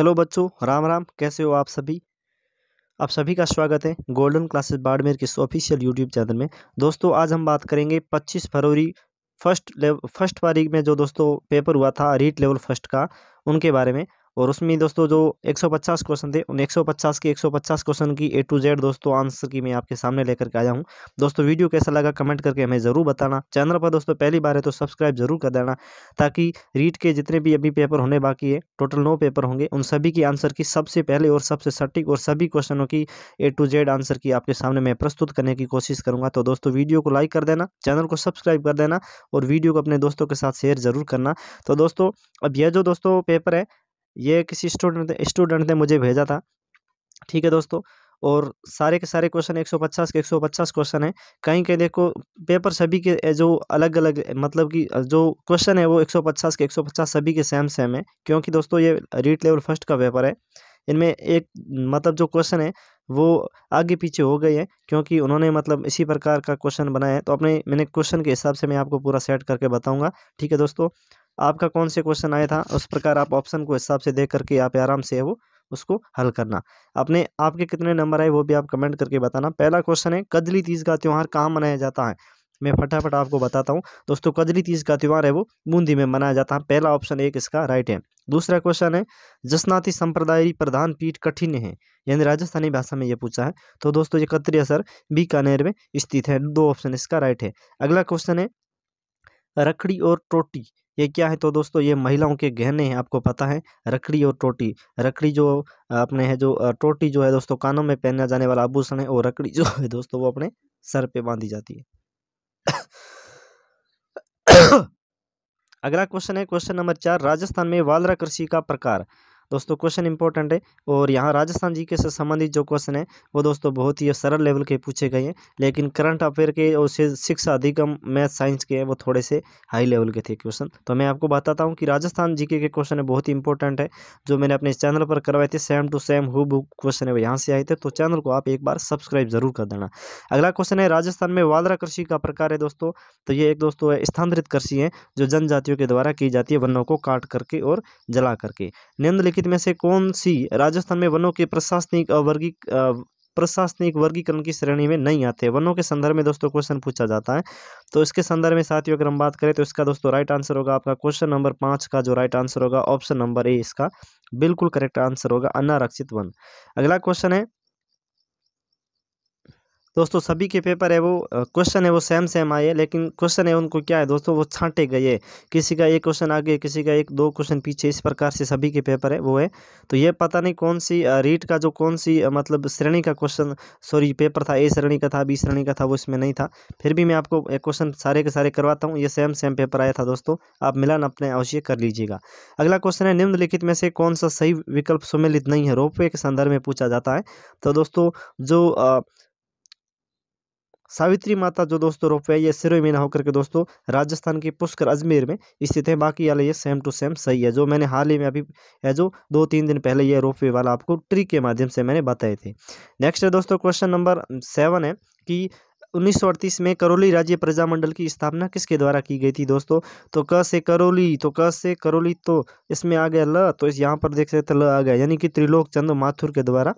Hello बच्चों, राम राम, कैसे हो आप सभी? आप सभी का स्वागत है गोल्डन क्लासेस बाड़मेर के ऑफिशियल यूट्यूब चैनल में। दोस्तों, आज हम बात करेंगे 25 फरवरी फ़र्स्ट लेवल फ़र्स्ट पारी में जो दोस्तों पेपर हुआ था रीट लेवल फ़र्स्ट का, उनके बारे में। और उसमें दोस्तों जो 150 क्वेश्चन थे, उन 150 के 150 क्वेश्चन की ए टू जेड दोस्तों आंसर की मैं आपके सामने लेकर के आया हूँ। दोस्तों वीडियो कैसा लगा कमेंट करके हमें ज़रूर बताना। चैनल पर दोस्तों पहली बार है तो सब्सक्राइब ज़रूर कर देना, ताकि रीट के जितने भी अभी पेपर होने बाकी है टोटल नौ पेपर होंगे, उन सभी की आंसर की सबसे पहले और सबसे सटीक और सभी क्वेश्चनों की ए टू जेड आंसर की आपके सामने मैं प्रस्तुत करने की कोशिश करूँगा। तो दोस्तों वीडियो को लाइक कर देना चैनल को सब्सक्राइब कर देना और वीडियो को अपने दोस्तों के साथ शेयर ज़रूर करना। तो दोस्तों, अब यह जो दोस्तों पेपर है ये किसी स्टूडेंट स्टूडेंट ने मुझे भेजा था। ठीक है दोस्तों? और सारे के सारे क्वेश्चन 150 के 150 क्वेश्चन है। कहीं कहीं देखो, पेपर सभी के जो अलग अलग मतलब कि, जो क्वेश्चन है वो 150 के 150 सभी के सेम सेम है। क्योंकि दोस्तों ये रीट लेवल फ़र्स्ट का पेपर है। इनमें एक मतलब जो क्वेश्चन है, वो आगे पीछे हो गए हैं। क्योंकि उन्होंने मतलब इसी प्रकार का क्वेश्चन बनाया है। तो अपने, मैंने क्वेश्चन के हिसाब से मैं आपको पूरा सेट करके बताऊँगा। ठीक है दोस्तों? आपका कौन से क्वेश्चन आया था, उस प्रकार आप ऑप्शन को हिसाब से देख करके आप आराम से वो, उसको हल करना। अपने, आपके कितने नंबर आए वो भी आप कमेंट करके बताना। पहला क्वेश्चन है कजली तीज का त्यौहार कहाँ मनाया जाता है? मैं फटाफट आपको बताता हूँ। दोस्तों कजली तीज का त्यौहार है वो, बूंदी में मनाया जाता है। पहला ऑप्शन एक इसका राइट है। दूसरा क्वेश्चन है, जसनाती संप्रदाय प्रधान पीठ कठिन है। यानी राजस्थानी भाषा में ये पूछा है। तो दोस्तों ये कतरी असर, बीकानेर में स्थित है। दो ऑप्शन इसका राइट है। अगला क्वेश्चन है, रखड़ी और टोटी। ये क्या है? तो दोस्तों, ये महिलाओं के गहने हैं, आपको पता है, रखड़ी और टोटी। रखड़ी जो अपने है, जो टोटी जो है दोस्तों, कानों में पहना जाने वाला आभूषण है और रखड़ी जो है दोस्तों, वो अपने सर पे बांधी जाती है। अगला क्वेश्चन है, क्वेश्चन नंबर चार, राजस्थान में वालरा कृषि का प्रकार। दोस्तों क्वेश्चन इंपॉर्टेंट है और यहाँ राजस्थान जी के से संबंधित जो क्वेश्चन है, वो दोस्तों बहुत ही सरल लेवल के पूछे गए हैं, लेकिन करंट अफेयर के और शिक्षा अधिकम मैथ साइंस के हैं, वो थोड़े से हाई लेवल के थे क्वेश्चन तो मैं आपको बताता हूँ कि राजस्थान जी के क्वेश्चन है बहुत ही इंपॉर्टेंट है, जो मैंने अपने चैनल पर करवाए थे सेम टू सेम हु बुक क्वेश्चन है, वो यहाँ से आए थे तो चैनल को आप एक बार सब्सक्राइब ज़रूर कर देना। अगला क्वेश्चन है, राजस्थान में वादरा कृषि का प्रकार है दोस्तों तो ये एक दोस्तों स्थानांतरित कृषि है, जो जनजातियों के द्वारा की जाती है, वनों को काट करके और जला करके। निम्नलिखित निम्नलिखित में से कौन सी राजस्थान में वनों के प्रशासनिक वर्गी प्रशासनिक वर्गीकरण की श्रेणी में नहीं आते? वनों के संदर्भ में दोस्तों क्वेश्चन पूछा जाता है। तो इसके संदर्भ में साथियों, अगर हम बात करें तो इसका दोस्तों राइट आंसर होगा आपका क्वेश्चन नंबर पाँच का जो राइट आंसर होगा ऑप्शन नंबर ए इसका। बिल्कुल करेक्ट आंसर होगा, अनारक्षित वन। अगला क्वेश्चन है दोस्तों, सभी के पेपर है वो क्वेश्चन है वो सेम सेम आए लेकिन क्वेश्चन है उनको क्या है? दोस्तों, वो छांटे गए किसी का एक क्वेश्चन आगे, किसी का एक, दो क्वेश्चन पीछे, इस प्रकार से सभी के पेपर है वो है। तो ये पता नहीं कौन सी रीट का जो कौन सी मतलब श्रेणी का क्वेश्चन सॉरी पेपर था ए श्रेणी का था बी श्रेणी का था, वो इसमें नहीं था। फिर भी मैं आपको एक क्वेश्चन सारे के सारे करवाता हूँ, ये सेम सेम पेपर आया था दोस्तों, आप मिलान अपने अवश्य कर लीजिएगा। अगला क्वेश्चन है, निम्नलिखित में से कौन सा सही विकल्प सम्मिलित नहीं है? रोपवे के संदर्भ में पूछा जाता है। तो दोस्तों, जो सावित्री माता जो दोस्तों रोप है ये सिरो मीना होकर के दोस्तों राजस्थान के पुष्कर अजमेर में स्थित है। बाकी वाले ये सेम टू सेम सही है। जो मैंने हाल ही में अभी है जो दो तीन दिन पहले ये रोपवे वाला आपको ट्री के माध्यम से मैंने बताए थे। नेक्स्ट है दोस्तों क्वेश्चन नंबर सेवन है कि उन्नीस सौ अड़तीस में करौली राज्य प्रजामंडल की स्थापना किसके द्वारा की गई थी दोस्तों? तो क से करौली तो क से करौली तो इसमें आ गया ल तो इस यहाँ पर देख सकते ल आ गया। यानी कि त्रिलोक चंद्र माथुर के द्वारा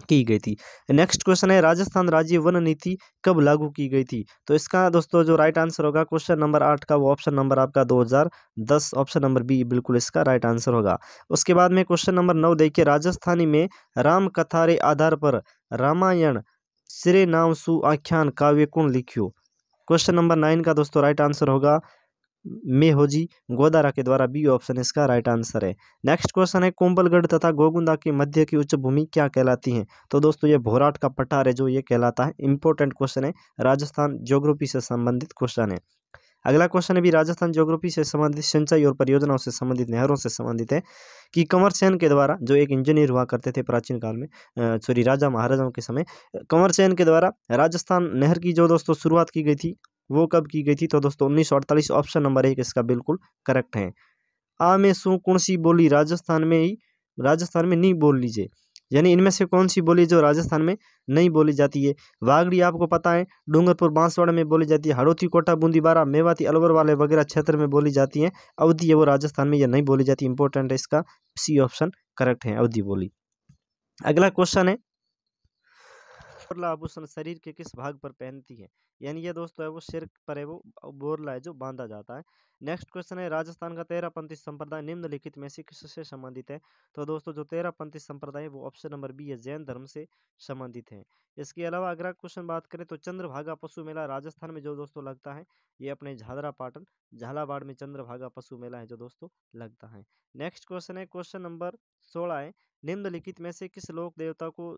की गई थी। नेक्स्ट क्वेश्चन है, राजस्थान राज्य वन नीति कब लागू की गई थी? तो इसका दोस्तों जो राइट आंसर होगा क्वेश्चन नंबर आठ का, वो ऑप्शन नंबर आपका 2010 ऑप्शन नंबर बी बिल्कुल इसका राइट आंसर होगा। उसके बाद में क्वेश्चन नंबर नौ देखिए, राजस्थानी में राम कथारे आधार पर रामायण श्री नाम सु आख्यान काव्य कुण लिखियो? क्वेश्चन नंबर नाइन का दोस्तों राइट आंसर होगा मेहोजी गोदारा के द्वारा बी ऑप्शन इसका राइट आंसर है। नेक्स्ट क्वेश्चन है कोम्बलगढ़ तथा गोगुंदा की मध्य की उच्च भूमि क्या कहलाती है? तो दोस्तों, ये भोराट का पठार है जो ये कहलाता है। इंपॉर्टेंट क्वेश्चन है, राजस्थान ज्योग्राफी से संबंधित क्वेश्चन है। अगला क्वेश्चन है भी, राजस्थान ज्योग्राफी से संबंधित, सिंचाई और परियोजनाओं से संबंधित, नहरों से संबंधित है कि कंवर सेन के द्वारा, जो एक इंजीनियर हुआ करते थे प्राचीन काल में सॉरी राजा महाराजाओं के समय कंवर सेन के द्वारा राजस्थान नहर की जो दोस्तों शुरुआत की गई थी वो कब की गई थी? तो दोस्तों, उन्नीस सौ अड़तालीस ऑप्शन नंबर एक इसका बिल्कुल करेक्ट है। आ में सु कौन सी बोली राजस्थान में ही, राजस्थान में नहीं बोल लीजिए। यानी इनमें से कौन सी बोली जो राजस्थान में नहीं बोली जाती है? वागड़ी आपको पता है, डूंगरपुर, बांसवाड़ा में बोली जाती है हड़ोती कोटा बूंदी बारा मेवाती, अलवर वाले वगैरह क्षेत्र में बोली जाती है। अवधि है वो राजस्थान में यह नहीं बोली जाती इंपॉर्टेंट है इसका सी ऑप्शन करेक्ट है, अवधि बोली। अगला क्वेश्चन है बोरला आभूषण शरीर के किस भाग पर पहनती है? यानी ये दोस्तों है वो सिर पर है वो बोरला है जो बांधा जाता है। नेक्स्ट क्वेश्चन है, राजस्थान का तेरह पंथी संप्रदाय निम्नलिखित में से किससे संबंधित है? तो दोस्तों जो तेरह पंथी संप्रदाय है वो ऑप्शन नंबर बी है, जैन धर्म से संबंधित है। इसके अलावा अगर क्वेश्चन बात करें तो चंद्रभागा पशु मेला राजस्थान में जो दोस्तों लगता है, ये अपने झादरा पाटन, झालावाड़ में चंद्रभागा पशु मेला है जो दोस्तों लगता है। नेक्स्ट क्वेश्चन है, क्वेश्चन नंबर सोलह है, निम्नलिखित में से किस लोक देवता को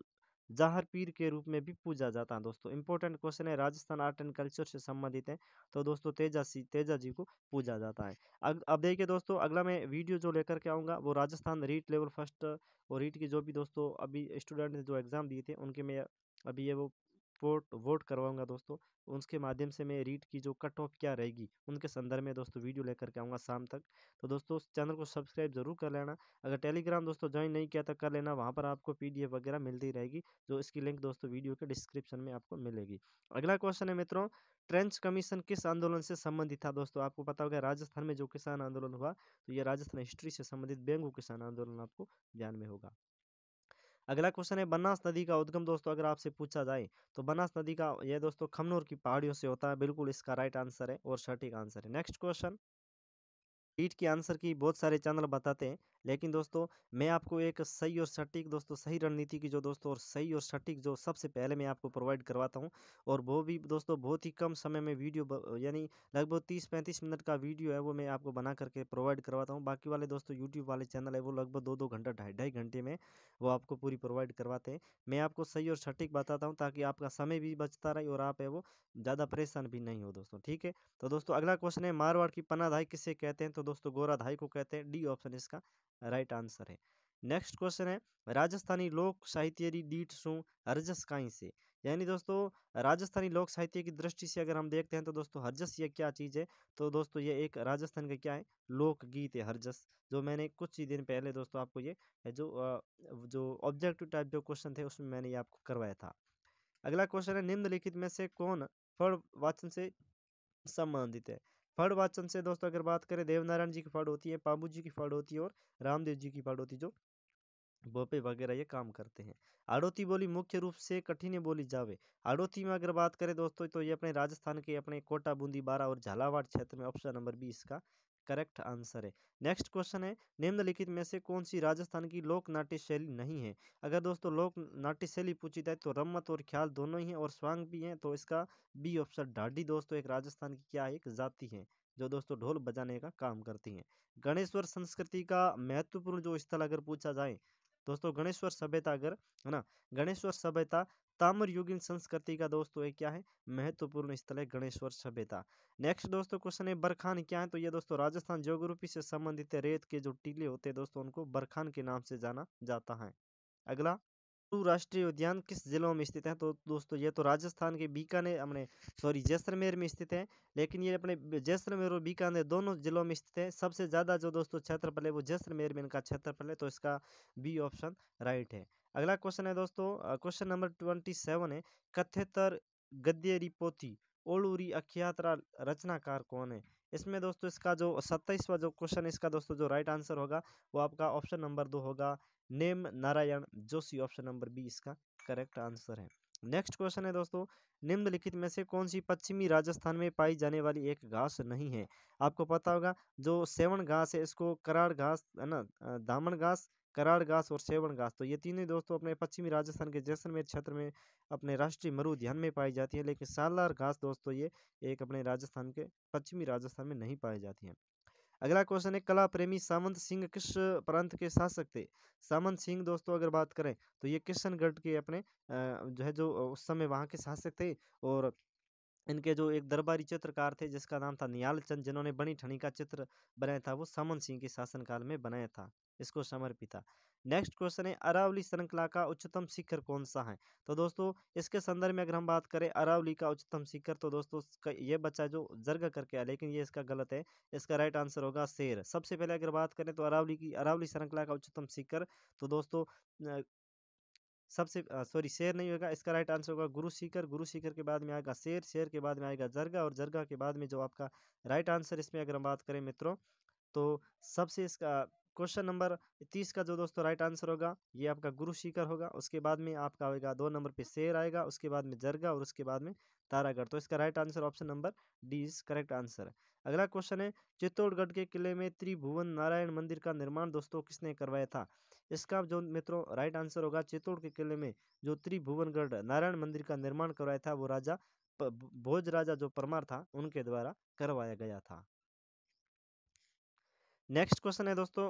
जाहर पीर के रूप में भी पूजा जाता है दोस्तों। इंपॉर्टेंट क्वेश्चन है, राजस्थान आर्ट एंड कल्चर से संबंधित है तो दोस्तों तेजा सी, तेजा जी को पूजा जाता है। अब अब देखिए दोस्तों, अगला मैं वीडियो जो लेकर के आऊँगा, वो राजस्थान रीट लेवल फ़र्स्ट और रीट की जो भी दोस्तों अभी स्टूडेंट ने जो एग्ज़ाम दिए थे, उनके में अभी ये वो वोट वोट करवाऊँगा दोस्तों उसके माध्यम से मैं रीट की जो कट ऑफ़ क्या रहेगी, उनके संदर्भ में दोस्तों वीडियो लेकर के आऊँगा शाम तक। तो दोस्तों उस चैनल को सब्सक्राइब ज़रूर कर लेना। अगर टेलीग्राम दोस्तों ज्वाइन नहीं किया तो कर लेना, वहाँ पर आपको पीडीएफ वगैरह मिलती रहेगी, जो इसकी लिंक दोस्तों वीडियो के डिस्क्रिप्शन में आपको मिलेगी। अगला क्वेश्चन है मित्रों, ट्रेंच कमीशन किस आंदोलन से संबंधित था दोस्तों? आपको पता होगा राजस्थान में जो किसान आंदोलन हुआ तो ये राजस्थान हिस्ट्री से संबंधित बेंगू किसान आंदोलन आपको ध्यान में होगा। अगला क्वेश्चन है, बनास नदी का उद्गम दोस्तों अगर आपसे पूछा जाए तो बनास नदी का यह दोस्तों खमनोर की पहाड़ियों से होता है। बिल्कुल इसका राइट आंसर है और सटीक आंसर है। नेक्स्ट क्वेश्चन ईट के आंसर की बहुत सारे चैनल बताते हैं। लेकिन दोस्तों, मैं आपको एक सही और सटीक दोस्तों, सही रणनीति की जो दोस्तों और सही और सटीक जो सबसे पहले मैं आपको प्रोवाइड करवाता हूँ। और वो भी दोस्तों बहुत ही कम समय में वीडियो यानी लगभग तीस पैंतीस मिनट का वीडियो है वो मैं आपको बना करके प्रोवाइड करवाता हूँ। बाकी वाले दोस्तों यूट्यूब वाले चैनल है वो लगभग दो दो घंटा, ढाई ढाई घंटे में वो आपको पूरी प्रोवाइड करवाते हैं। मैं आपको सही और सटीक बताता हूँ ताकि आपका समय भी बचता रहे और आप है वो ज़्यादा परेशान भी नहीं हो दोस्तों, ठीक है? तो दोस्तों, अगला क्वेश्चन है मारवाड़ की पनाधाई किससे कहते हैं? तो दोस्तों गोराधाई को कहते हैं डी ऑप्शन इसका राइट आंसर है। नेक्स्ट क्वेश्चन है, राजस्थानी लोक साहित्य डीट सु हरजस काई से? यानी दोस्तों, राजस्थानी लोक साहित्य की दृष्टि से अगर हम देखते हैं तो दोस्तों हरजस ये क्या चीज़ है? तो दोस्तों ये एक राजस्थान का क्या है? लोकगीत है हरजस, जो मैंने कुछ ही दिन पहले दोस्तों आपको ये जो जो ऑब्जेक्टिव टाइप जो क्वेश्चन थे उसमें मैंने ये आपको करवाया था। अगला क्वेश्चन है, निम्नलिखित में से कौन फल वाचन से संबंधित है? फड़ वाचन से दोस्तों अगर बात करें, देवनारायण जी की फड़ होती है पाबू जी की फड़ होती है और रामदेव जी की फड़ होती है, जो बोपे वगैरह ये काम करते हैं। आड़ोती बोली मुख्य रूप से कठिन बोली जावे। आड़ोती में अगर बात करें दोस्तों तो ये अपने राजस्थान के अपने कोटा बूंदी बारा और झालावाड़ क्षेत्र में ऑप्शन नंबर बी इसका करेक्ट आंसर है। नेक्स्ट क्वेश्चन है, निम्नलिखित में से कौन सी राजस्थान की लोक नाट्य शैली नहीं है? अगर दोस्तों लोक नाट्य शैली पूछी जाए तो रम्मत और ख्याल दोनों ही हैं और स्वांग भी हैं तो इसका बी ऑप्शन ढाडी दोस्तों एक राजस्थान की क्या है एक जाति है, जो दोस्तों ढोल बजाने का काम करती हैं। गणेश्वर संस्कृति का महत्वपूर्ण जो स्थल अगर पूछा जाए, दोस्तों गणेश्वर सभ्यता अगर, है ना? गणेश्वर सभ्यता ताम्र युगीन संस्कृति का दोस्तों एक क्या है? महत्वपूर्ण स्थल है गणेश्वर सभ्यता। नेक्स्ट दोस्तों क्वेश्चन है बरखान क्या है? तो ये दोस्तों राजस्थान ज्योग्राफी से संबंधित रेत के जो टीले होते हैं दोस्तों उनको बरखान के नाम से जाना जाता है। अगला राष्ट्रीय उद्यान किस जिलों में स्थित है? तो दोस्तों ये तो राजस्थान के बीकानेर अपने सॉरी जैसलमेर में स्थित है, लेकिन ये अपने जैसलमेर और बीकानेर दोनों जिलों में स्थित है। सबसे ज़्यादा जो दोस्तों क्षेत्रफल है वो जैसलमेर में इनका क्षेत्रफल है तो इसका बी ऑप्शन राइट है। अगला क्वेश्चन है दोस्तों क्वेश्चन नंबर ट्वेंटी सेवन है, कथेतर गद्यरी पोथी, ओलूरी अख्यात्रा रचनाकार कौन है? इसमें दोस्तों इसका जो सत्ताईसवा जो क्वेश्चन इसका दोस्तों जो राइट आंसर होगा, वो आपका ऑप्शन नंबर दो होगा, name Narayan Joshi option number B इसका करेक्ट आंसर है। नेक्स्ट क्वेश्चन है दोस्तों, निम्नलिखित में से कौन सी पश्चिमी राजस्थान में पाई जाने वाली एक घास नहीं है? आपको पता होगा, जो सेवन घास है, इसको कराड़ घास, है ना दामन घास कराड़ घास और सेवन घास। तो ये तीनों दोस्तों अपने पश्चिमी राजस्थान के जैसलमेर क्षेत्र में अपने राष्ट्रीय मरु ध्यान में पाई जाती है, लेकिन सालार घास दोस्तों ये एक अपने राजस्थान के पश्चिमी राजस्थान में नहीं पाई जाती है। अगला क्वेश्चन है, कला प्रेमी सामंत सिंह किस प्रांत के शासक थे? सामंत सिंह दोस्तों अगर बात करें तो ये किशनगढ़ के अपने जो है जो, उस समय वहाँ के शासक थे और इनके जो एक दरबारी चित्रकार थे, जिसका नाम था नियाल चंद, जिन्होंने बनी ठनी का चित्र बनाया था, वो सामन सिंह के शासनकाल में बनाया था, इसको समर्पित था। नेक्स्ट क्वेश्चन है, अरावली श्रृंखला का उच्चतम शिखर कौन सा है? तो दोस्तों, इसके संदर्भ में अगर हम बात करें अरावली का उच्चतम शिखर तो दोस्तों ये बच्चा जो जर्ग करके है लेकिन ये इसका गलत है, इसका राइट आंसर होगा शेर। सबसे पहले अगर बात करें तो अरावली की, अरावली श्रृंखला का उच्चतम शिखर तो दोस्तों सबसे सॉरी, शेर नहीं होगा इसका राइट आंसर होगा गुरु सीकर। गुरु सीकर के बाद में आएगा शेर शेर के बाद में आएगा जरगा और जरगा के बाद में जो आपका राइट आंसर इसमें अगर हम बात करें मित्रों तो सबसे इसका क्वेश्चन नंबर तीस का जो दोस्तों राइट आंसर होगा, ये आपका गुरु शिखर होगा। उसके बाद में आपका आएगा दो नंबर पे शेर आएगा, उसके बाद में जरगा और उसके बाद में तारागढ़। तो इसका right answer option number D is correct answer अगला क्वेश्चन है, चित्तौड़गढ़ के किले में त्रिभुवन नारायण मंदिर का निर्माण दोस्तों किसने करवाया था? इसका जो मित्रों राइट आंसर होगा चित्तौड़ के किले में, जो त्रिभुवनगढ़ नारायण मंदिर का निर्माण करवाया था, वो राजा भोज राजा जो परमार था, उनके द्वारा करवाया गया था। नेक्स्ट क्वेश्चन है दोस्तों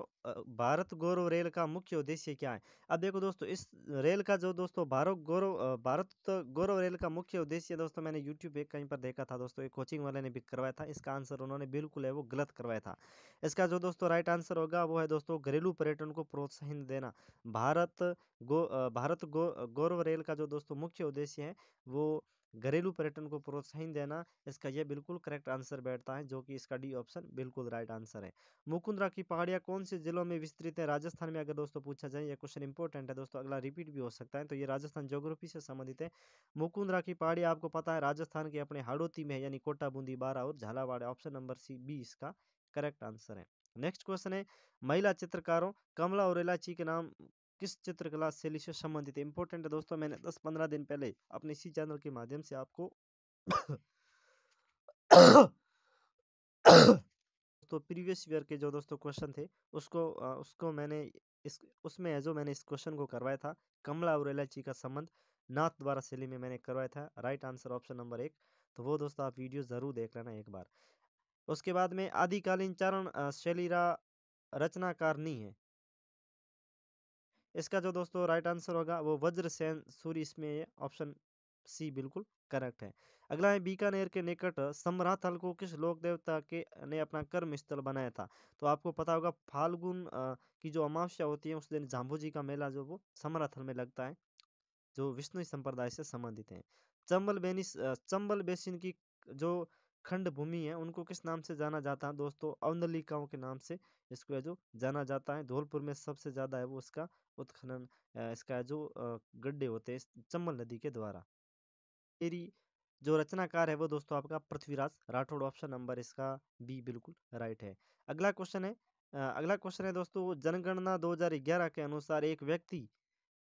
भारत गौरव रेल का मुख्य उद्देश्य क्या है? अब देखो दोस्तों, इस रेल का जो दोस्तों भारत गौरव भारत गौरव रेल का मुख्य उद्देश्य दोस्तों मैंने यूट्यूब पे कहीं पर देखा था दोस्तों, एक कोचिंग वाले ने भी करवाया था, इसका आंसर उन्होंने बिल्कुल है वो गलत करवाया था। इसका जो दोस्तों राइट आंसर होगा वो है दोस्तों घरेलू पर्यटन को प्रोत्साहन देना। भारत गो भारत गौरव रेल का जो दोस्तों मुख्य उद्देश्य है, वो घरेलू पर्यटन को प्रोत्साहन देना इसका यह बिल्कुल करेक्ट आंसर बैठता है, जो कि इसका डी ऑप्शन बिल्कुल राइट आंसर है। मुकुंदरा की पहाड़ियाँ कौन से जिलों में विस्तृत है? राजस्थान में अगर दोस्तों पूछा जाए यह क्वेश्चन इंपॉर्टेंट है दोस्तों, अगला रिपीट भी हो सकता है। तो ये राजस्थान ज्योग्राफी से संबंधित है। मुकुंदरा की पहाड़ियाँ आपको पता है, राजस्थान के अपने हाड़ोती में यानी कोटा, बूंदी, बारा और Jhalawar option number C B इसका करेक्ट आंसर है। नेक्स्ट क्वेश्चन है, महिला चित्रकारों, कमला और इलाची के नाम किस चित्रकला शैली से संबंधित है? इंपॉर्टेंट है दोस्तों, मैंने दस पंद्रह दिन पहले अपने इसी चैनल के माध्यम से आपको तो प्रीवियस ईयर के जो दोस्तों क्वेश्चन थे, उसको उसको मैंने इस, उसमें जो मैंने इस क्वेश्चन को करवाया था, कमला और इलायची का संबंध, नाथ द्वारा शैली में मैंने करवाया था राइट आंसर ऑप्शन नंबर एक। तो वो दोस्तों आप वीडियो ज़रूर देख लेना एक बार। उसके बाद में आदिकालीन चरण शैलीरा रचनाकार नहीं है। इसका जो दोस्तों राइट आंसर होगा, वो वज्र सेन सूर्य इसमें ऑप्शन सी बिल्कुल करेक्ट है। अगला है बीकानेर के निकट समराथल को किस लोक देवता के, ने अपना कर्म स्थल बनाया था? तो आपको पता होगा फाल्गुन की जो अमावस्या होती है, उस दिन जाम्बू जी का मेला जो वो समराथल में लगता है, जो विष्णु संप्रदाय से संबंधित है। चंबल बेनिस चंबल बेसिन की जो खंड भूमि है, उनको किस नाम से जाना जाता है दोस्तों? अवंदलिकाओं के नाम से इसको जो जाना जाता है। धौलपुर में सबसे ज़्यादा है वो उसका उत्खनन इसका जो गड्ढे होते हैं चंबल नदी के द्वारा। मेरी जो रचनाकार है वो दोस्तों आपका पृथ्वीराज राठौड़, ऑप्शन नंबर इसका बी बिल्कुल राइट है। अगला क्वेश्चन है अगला क्वेश्चन है दोस्तों जनगणना 2011 के अनुसार एक व्यक्ति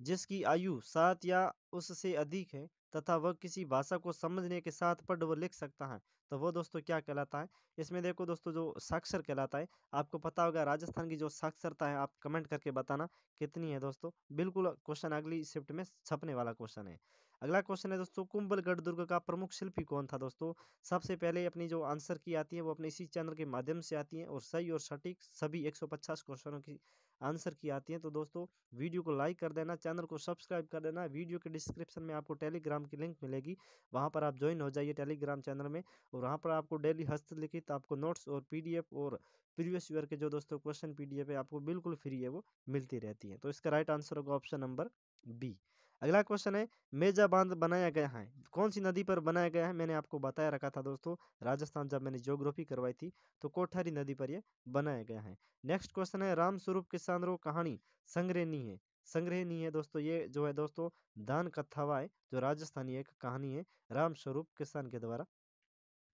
जिसकी आयु सात या उससे अधिक है तथा वह किसी भाषा को समझने के साथ पढ़ व लिख सकता है। तो वो दोस्तों क्या कहलाता है? इसमें देखो दोस्तों जो साक्षर कहलाता है, आपको पता होगा राजस्थान की जो साक्षरता है, आप कमेंट करके बताना कितनी है दोस्तों। बिल्कुल क्वेश्चन अगली शिफ्ट में छपने वाला क्वेश्चन है। अगला क्वेश्चन है दोस्तों कुंभलगढ़ दुर्ग का प्रमुख शिल्पी कौन था दोस्तों? सबसे पहले अपनी जो आंसर की आती है वो अपने इसी चैनल के माध्यम से आती है और सही और सटीक सभी 150 क्वेश्चनों की आंसर की आती है। तो दोस्तों, वीडियो को लाइक कर देना, चैनल को सब्सक्राइब कर देना, वीडियो के डिस्क्रिप्शन में आपको टेलीग्राम की लिंक मिलेगी, वहाँ पर आप ज्वाइन हो जाइए टेलीग्राम चैनल में और वहाँ पर आपको डेली हस्तलिखित आपको नोट्स और पीडीएफ और प्रीवियस ईयर के जो दोस्तों क्वेश्चन पीडीएफ है आपको बिल्कुल फ्री है वो मिलती रहती है। तो इसका राइट आंसर होगा ऑप्शन नंबर बी। अगला क्वेश्चन है, मेजा बाँध बनाया गया है। कौन सी नदी पर बनाया गया है? मैंने आपको बताया रखा था दोस्तों, राजस्थान जब मैंने ज्योग्राफी करवाई थी तो कोठारी नदी पर यह बनाया गया है। नेक्स्ट क्वेश्चन है राम स्वरूप किसान रो कहानी संग्रहणी है। संग्रहनी है दोस्तों, ये जो है दोस्तों, दान कथावा जो राजस्थानी एक कहानी है राम स्वरूप किसान के द्वारा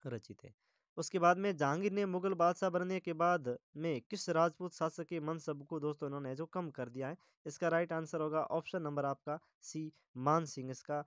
रचित है। उसके बाद में जहांगीर ने मुगल बादशाह बनने के बाद में किस राजपूत शासक के मनसब को दोस्तों इन्होंने जो कम कर दिया है? इसका राइट आंसर होगा ऑप्शन नंबर आपका सी मान सिंह। इसका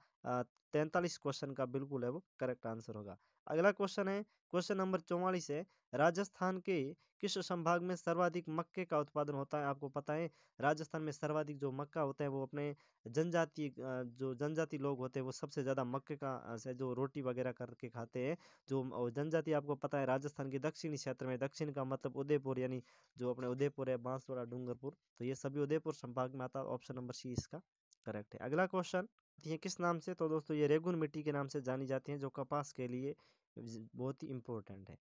तैंतालीस क्वेश्चन का बिल्कुल है वो करेक्ट आंसर होगा। अगला क्वेश्चन है, क्वेश्चन नंबर चौवालीस है, राजस्थान के किस संभाग में सर्वाधिक मक्के का उत्पादन होता है? आपको पता है, राजस्थान में सर्वाधिक जो मक्का होता है वो अपने जनजाति जो जनजाति लोग होते हैं वो सबसे ज़्यादा मक्के का से जो रोटी वगैरह करके खाते हैं, जो जनजाति आपको पता है राजस्थान के दक्षिणी क्षेत्र में, दक्षिण का मतलब उदयपुर यानी जो अपने उदयपुर है बांसवाड़ा, डूंगरपुर तो ये सभी उदयपुर संभाग में आता है, ऑप्शन नंबर सी इसका। करेक्ट है। अगला क्वेश्चन, ये किस नाम से तो दोस्तों ये रेगुन मिट्टी के नाम से जानी जाती हैं, जो कपास के लिए बहुत ही इम्पोर्टेंट है।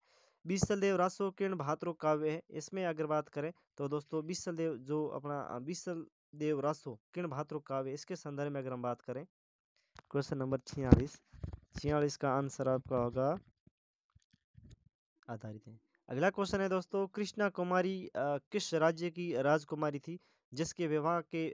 बीसल देव रासो किरण भात्रो काव्य है, इसमें अगर बात करें तो दोस्तों बीसल देव जो अपना बीसल देव रासो किरण भात्रो काव्य इसके संदर्भ में अगर हम बात करें, क्वेश्चन नंबर छियालीस छियालीस का आंसर आपका होगा आधारित है। अगला क्वेश्चन है दोस्तों, कृष्णा कुमारी किस राज्य की राजकुमारी थी? जिसके विवाह के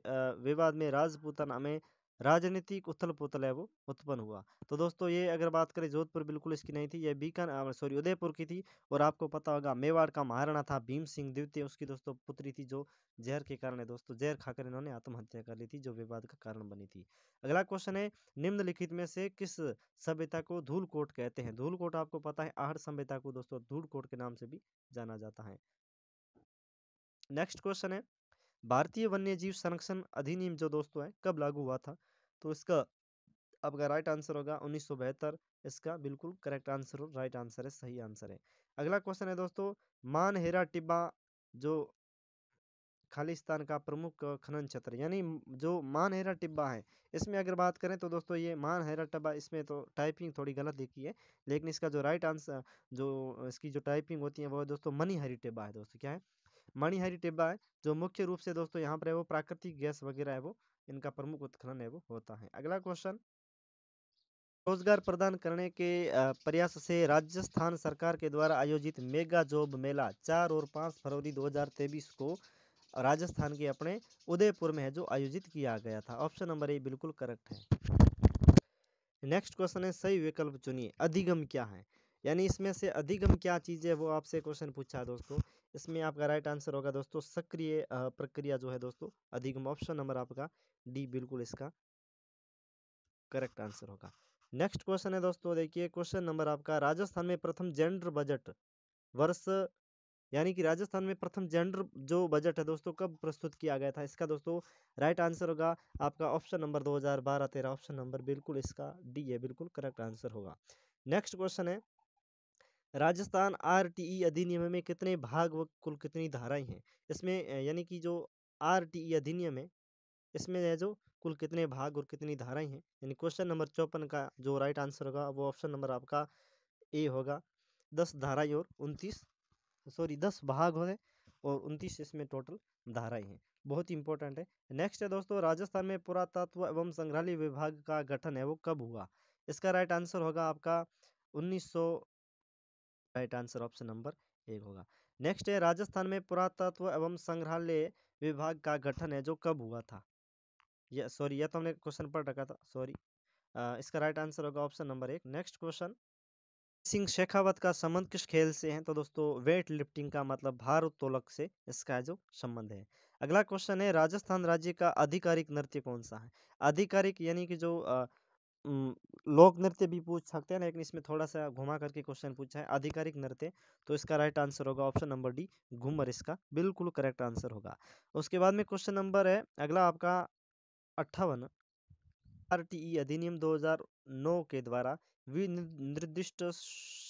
विवाद में राजपूताना में राजनीतिक उथल पुथल है वो उत्पन्न हुआ। तो दोस्तों ये अगर बात करें जोधपुर बिल्कुल इसकी नहीं थी, ये बीकान सॉरी उदयपुर की थी और आपको पता होगा मेवाड़ का महाराणा था भीम सिंह द्वितीय, उसकी दोस्तों पुत्री थी जो जहर के कारण है दोस्तों, जहर खाकर इन्होंने आत्महत्या कर ली थी जो विवाद का कारण बनी थी। अगला क्वेश्चन है निम्नलिखित में से किस सभ्यता को धूलकोट कहते हैं? धूलकोट आपको पता है आहड़ सभ्यता को दोस्तों धूलकोट के नाम से भी जाना जाता है। नेक्स्ट क्वेश्चन है भारतीय वन्य जीव संरक्षण अधिनियम जो दोस्तों है, कब लागू हुआ था? तो इसका आपका राइट आंसर होगा उन्नीस इसका बिल्कुल करेक्ट आंसर राइट आंसर है, सही आंसर है। अगला क्वेश्चन है दोस्तों, मान हेरा टिब्बा जो खालिस्तान का प्रमुख खनन क्षेत्र यानी जो मान हेरा टिब्बा है। इसमें अगर बात करें तो दोस्तों ये मान हेरा टिब्बा, इसमें तो टाइपिंग थोड़ी गलत देखी है, लेकिन इसका जो राइट आंसर जो इसकी जो टाइपिंग होती है, वो दोस्तों मनी हरी टिब्बा है दोस्तों, क्या है? मणिहरी टिब्बा है, जो मुख्य रूप से दोस्तों यहाँ पर है वो प्राकृतिक गैस वगैरह है वो, इनका प्रमुख उत्खनन है वो, होता है। अगला क्वेश्चन रोज़गार प्रदान करने के प्रयास से राजस्थान सरकार के द्वारा आयोजित मेगा जॉब मेला, चार और पाँच फरवरी 2023 को राजस्थान के अपने उदयपुर में है, जो आयोजित किया गया था। ऑप्शन नंबर ए बिल्कुल करेक्ट है। नेक्स्ट क्वेश्चन है, सही विकल्प चुनिए, अधिगम क्या है? यानी इसमें से अधिगम क्या चीज़ है वो आपसे क्वेश्चन पूछा दोस्तों। इसमें आपका राइट आंसर होगा दोस्तों सक्रिय प्रक्रिया जो है दोस्तों अधिगम ऑप्शन नंबर आपका डी, बिल्कुल इसका। करेक्ट आंसर होगा। नेक्स्ट क्वेश्चन है दोस्तों देखिए क्वेश्चन नंबर आपका राजस्थान में प्रथम जेंडर बजट वर्ष यानी कि राजस्थान में प्रथम जेंडर जो बजट है दोस्तों कब प्रस्तुत किया गया था इसका दोस्तों राइट आंसर होगा आपका ऑप्शन नंबर 2012 13 ऑप्शन नंबर बिल्कुल इसका डी है, बिल्कुल करेक्ट आंसर होगा। नेक्स्ट क्वेश्चन है राजस्थान आरटीई अधिनियम में कितने भाग व कुल कितनी धाराएँ हैं? इसमें यानी कि जो आरटीई अधिनियम है, इसमें है जो कुल कितने भाग और कितनी धाराएँ हैं? यानी क्वेश्चन नंबर चौपन का जो राइट आंसर होगा, वो ऑप्शन नंबर आपका ए होगा। दस धाराएँ और उनतीस, सॉरी, दस भाग हो और उनतीस इसमें टोटल धाराएँ हैं। बहुत ही इंपॉर्टेंट है। नेक्स्ट है दोस्तों, राजस्थान में पुरातत्व एवं संग्रहालय विभाग का गठन है, वो कब हुआ? इसका राइट आंसर होगा आपका 1900 राइट आंसर ऑप्शन नंबर एक होगा। नेक्स्ट है, राजस्थान में पुरातत्व एवं संग्रहालय विभाग का गठन है, जो कब हुआ था? ये, सॉरी, यह तो हमने क्वेश्चन पढ़ रखा था, सॉरी। इसका राइट आंसर होगा ऑप्शन नंबर एक। Next question. सिंह शेखावत का संबंध किस खेल से है? तो दोस्तों, वेट लिफ्टिंग का मतलब भार उत्तोलक से इसका जो संबंध है। अगला क्वेश्चन है, राजस्थान राज्य का आधिकारिक नृत्य कौन सा है? आधिकारिक यानी कि जो लोक नृत्य भी पूछ सकते हैं, लेकिन इसमें थोड़ा सा घुमा करके क्वेश्चन पूछा है, आधिकारिक नृत्य। तो इसका राइट आंसर होगा ऑप्शन नंबर डी घूमर इसका। बिल्कुल करेक्ट आंसर होगा। उसके बाद में क्वेश्चन नंबर है, अगला आपका अट्ठावन। आर अधिनियम 2009 के द्वारा निर्दिष्ट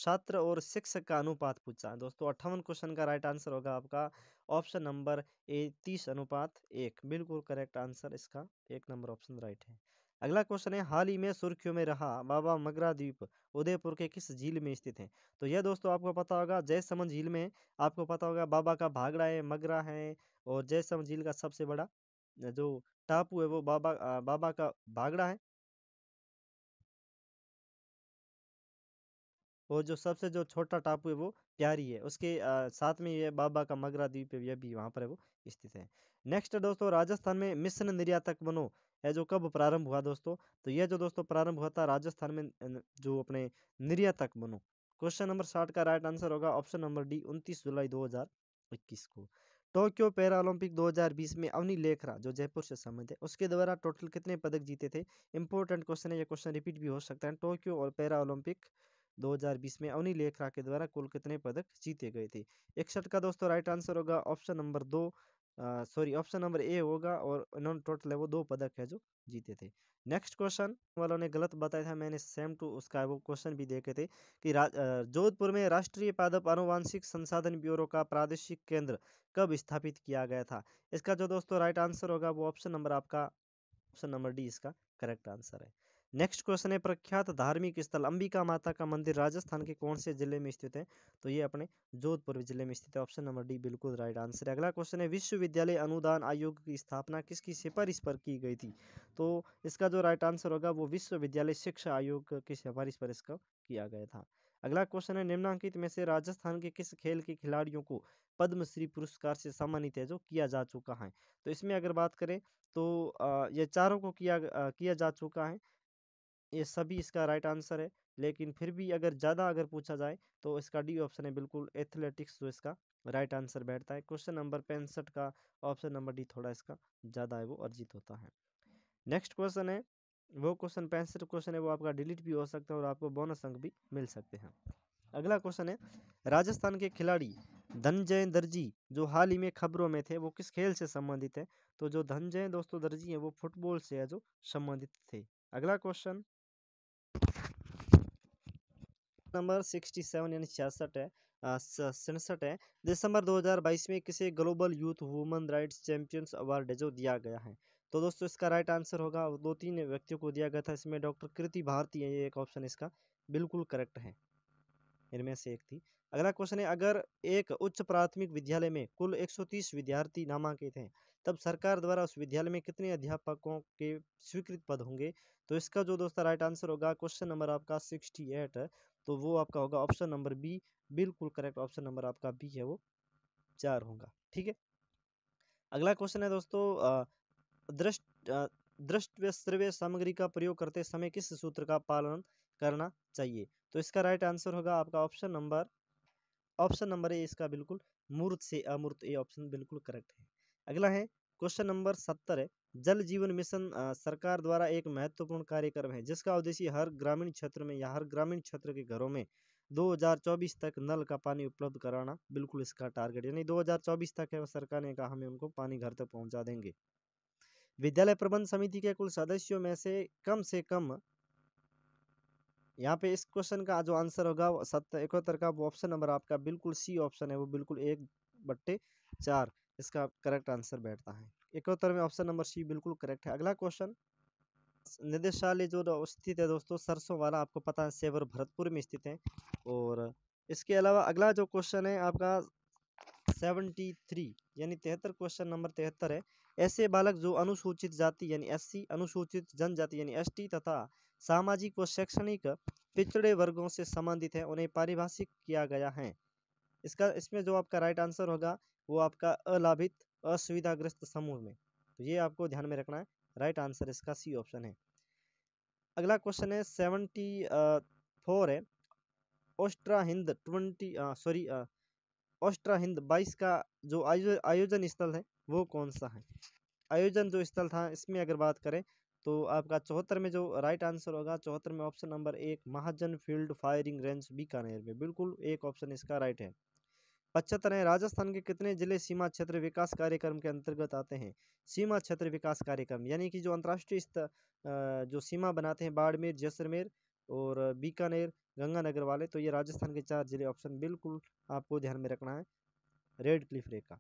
छात्र और शिक्षक का अनुपात पूछा है। दोस्तों, अट्ठावन क्वेश्चन का राइट आंसर होगा आपका ऑप्शन नंबर ए तीस अनुपात एक। बिल्कुल करेक्ट आंसर इसका, एक नंबर ऑप्शन राइट है। अगला क्वेश्चन है, हाल ही में सुर्खियों में रहा बाबा मगरा द्वीप उदयपुर के किस झील में स्थित है? तो यह दोस्तों आपको पता होगा जयसमन झील में आपको पता होगा बाबा का भागड़ा है, मगरा है और जयसमन झील का सबसे बड़ा, जो टापू है वो बाबा बाबा का भागड़ा है। और जो सबसे जो छोटा टापू है वो प्यारी है, उसके साथ में ये बाबा का मगरा द्वीप है यह भी वहाँ पर है वो स्थित है। नेक्स्ट दोस्तों राजस्थान में मिशन निर्यातक बनो। है जो कब प्रारंभ हुआ दोस्तों? तो यह जो दोस्तों प्रारंभ हुआ था राजस्थान में जो अपने निर्यातक बनो। क्वेश्चन नंबर साठ का राइट आंसर होगा ऑप्शन नंबर डी, उनतीस जुलाई दो हज़ार इक्कीस को। टोक्यो पैरा ओलंपिक 2020 में अवनी लेखरा, जो जयपुर से संबंधित है, उसके द्वारा टोटल कितने पदक जीते थे? इंपॉर्टेंट क्वेश्चन है, ये क्वेश्चन रिपीट भी हो सकता है। टोक्यो और पैरा ओलंपिक 2020 में अवनी लेखरा के द्वारा कुल कितने पदक जीते गए थे? इकसठ का दोस्तों राइट आंसर होगा ऑप्शन नंबर दो सॉरी ऑप्शन नंबर ए होगा और इन्होंने टोटल है वो दो पदक है जो जीते थे। नेक्स्ट क्वेश्चन वालों ने गलत बताया था, मैंने सेम टू उसका वो क्वेश्चन भी देखे थे कि जोधपुर में राष्ट्रीय पादप अनुवांशिक संसाधन ब्यूरो का प्रादेशिक केंद्र कब स्थापित किया गया था? इसका जो दोस्तों राइट आंसर होगा वो ऑप्शन नंबर आपका ऑप्शन नंबर डी इसका करेक्ट आंसर है। नेक्स्ट क्वेश्चन है, प्रख्यात धार्मिक स्थल अंबिका माता का मंदिर राजस्थान के कौन से ज़िले में स्थित है? तो ये अपने जोधपुर ज़िले में स्थित है, ऑप्शन नंबर डी बिल्कुल राइट आंसर है। अगला क्वेश्चन है, विश्वविद्यालय अनुदान आयोग की स्थापना किसकी सिफारिश पर की गई थी? तो इसका जो राइट आंसर होगा, वो विश्वविद्यालय शिक्षा आयोग की सिफारिश पर इसका किया गया था। अगला क्वेश्चन है, निम्नांकित में से राजस्थान के किस खेल के खिलाड़ियों को पद्मश्री पुरस्कार से सम्मानित है, जो किया जा चुका है? तो इसमें अगर बात करें तो ये चारों को किया किया जा चुका है। ये सभी इसका राइट आंसर है। लेकिन फिर भी अगर ज़्यादा अगर पूछा जाए तो इसका डी ऑप्शन है बिल्कुल एथलेटिक्स जो इसका राइट आंसर बैठता है। क्वेश्चन नंबर पैंसठ का ऑप्शन नंबर डी थोड़ा इसका ज़्यादा है, वो अर्जित होता है। नेक्स्ट क्वेश्चन है, वो क्वेश्चन पैंसठ क्वेश्चन है, वो आपका डिलीट भी हो सकता है और आपको बोनस अंक भी मिल सकते हैं। अगला क्वेश्चन है, राजस्थान के खिलाड़ी धनजय दर्जी जो हाल ही में खबरों में थे, वो किस खेल से संबंधित है? तो जो धनजय दोस्तों दर्जी है, वो फुटबॉल से है, जो संबंधित थे। अगला क्वेश्चन नंबर सिक्सटी सेवन यानी छियासठ है सड़सठ है। दिसंबर 2022 में किसे global youth women rights champions award जो दिया गया है? तो दोस्तों, इसका राइट आंसर होगा दो तीन व्यक्तियों को दिया गया था, इसमें डॉक्टर कृति भारती है, ये एक ऑप्शन इसका बिल्कुल करेक्ट है। इनमें से एक थी। अगला क्वेश्चन है, अगर एक उच्च प्राथमिक विद्यालय में कुल 130 विद्यार्थी नामांकित हैं, तब सरकार द्वारा उस विद्यालय में कितने अध्यापकों के स्वीकृत पद होंगे? तो इसका जो दोस्तों राइट आंसर होगा, क्वेश्चन नंबर आपका सिक्सटी एट तो वो आपका होगा ऑप्शन नंबर बी, बिल्कुल करेक्ट ऑप्शन नंबर आपका बी है वो, चार होगा, ठीक है? अगला क्वेश्चन है दोस्तों दृष्ट दृष्ट श्रव्य सामग्री का प्रयोग करते समय किस सूत्र का पालन करना चाहिए? तो इसका राइट आंसर होगा आपका option number option number A इसका बिल्कुल मूर्त से अमूर्त ए ऑप्शन बिल्कुल करेक्ट है। अगला है, क्वेश्चन नंबर सत्तर है जल जीवन मिशन सरकार द्वारा एक महत्वपूर्ण कार्यक्रम है, जिसका उद्देश्य हर ग्रामीण क्षेत्र में या हर ग्रामीण क्षेत्र के घरों में 2024 तक नल का पानी उपलब्ध कराना बिल्कुल इसका टारगेट यानी 2024 तक है सरकार ने कहा, हमें उनको पानी घर तक पहुँचा देंगे। विद्यालय प्रबंध समिति के कुल सदस्यों में से कम से कम यहाँ पे इस क्वेश्चन का जो आंसर होगा सत्तर इकहत्तर का वो ऑप्शन नंबर आपका बिल्कुल सी ऑप्शन है, वो बिल्कुल एक बट्टे चार, इसका करेक्ट आंसर बैठता है। इकहत्तर में ऑप्शन नंबर सी बिल्कुल करेक्ट है। अगला क्वेश्चन, निदेशालय जो स्थित है दोस्तों, सरसों वाला, आपको पता है सेवर भरतपुर में स्थित है। और इसके अलावा अगला जो क्वेश्चन है आपका सेवेंटी थ्री, यानी तिहत्तर क्वेश्चन नंबर तिहत्तर है। ऐसे बालक जो अनुसूचित जाति, यानी एससी, अनुसूचित जनजाति, यानी एसटी तथा सामाजिक व शैक्षणिक पिछड़े वर्गों से संबंधित है, उन्हें पारिभाषिक किया गया है। इसका, इसमें जो आपका राइट आंसर होगा, वो आपका अलाभित असुविधाग्रस्त समूह में। तो ये आपको ध्यान में रखना है राइट आंसर इसका सी ऑप्शन है। अगला क्वेश्चन है सेवेंटी फोर है। AustraHind twenty sorry AustraHind बाईस का जो आयोजन स्थल है, वो कौन सा है? आयोजन जो स्थल था, इसमें अगर बात करें तो आपका चौहत्तर में जो राइट आंसर होगा, चौहत्तर में ऑप्शन नंबर एक, Mahajan field firing range Bikaner में। बिल्कुल एक ऑप्शन इसका राइट है। पचहत्तर है। राजस्थान के कितने ज़िले सीमा क्षेत्र विकास कार्यक्रम के अंतर्गत आते हैं? सीमा क्षेत्र विकास कार्यक्रम, यानी कि जो अंतर्राष्ट्रीय जो सीमा बनाते हैं, बाड़मेर, जैसलमेर और बीकानेर, गंगानगर वाले तो ये राजस्थान के चार ज़िले ऑप्शन बिल्कुल आपको ध्यान में रखना है। रेड क्लिफ रेखा।